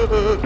Ugh!